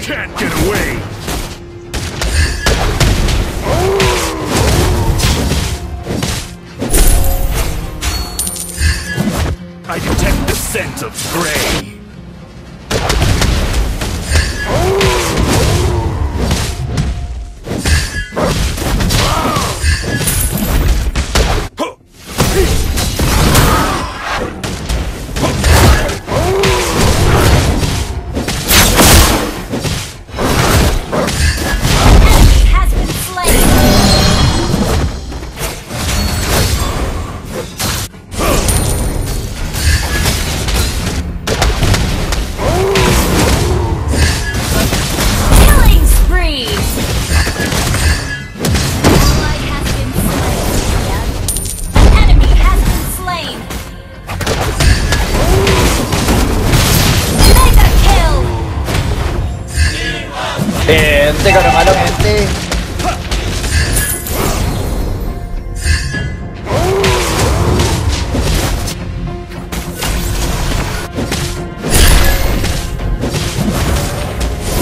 Can't get away! I detect the scent of gray. Ente, kadang-kadang ente.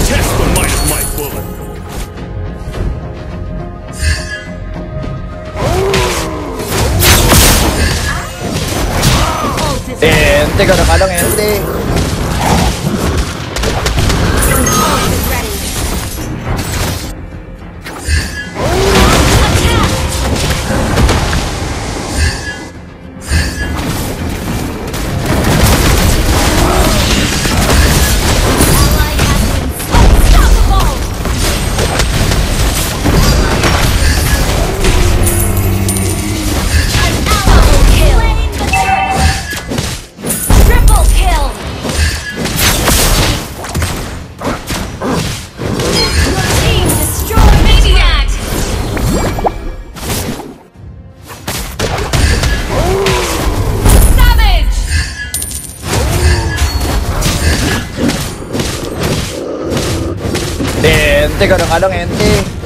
Test the might of my bullet. Ult is Ente, kadang-kadang ente. Ente, kadang-kadang ente.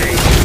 me!